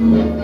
Mm-hmm.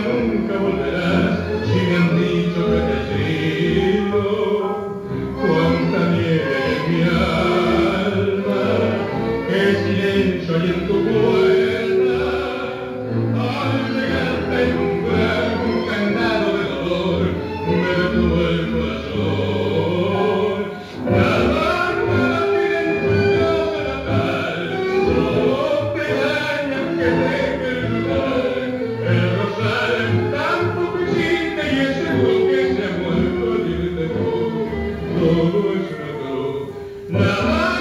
nunca volverás si me han dicho que te sigo. No.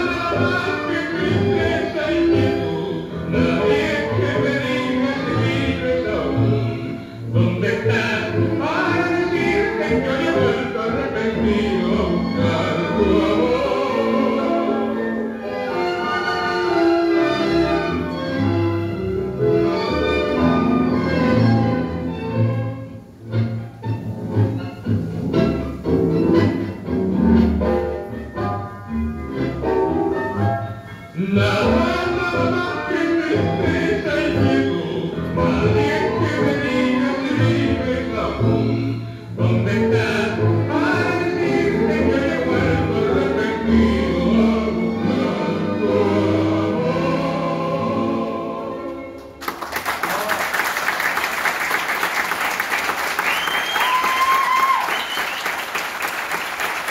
¿Dónde está?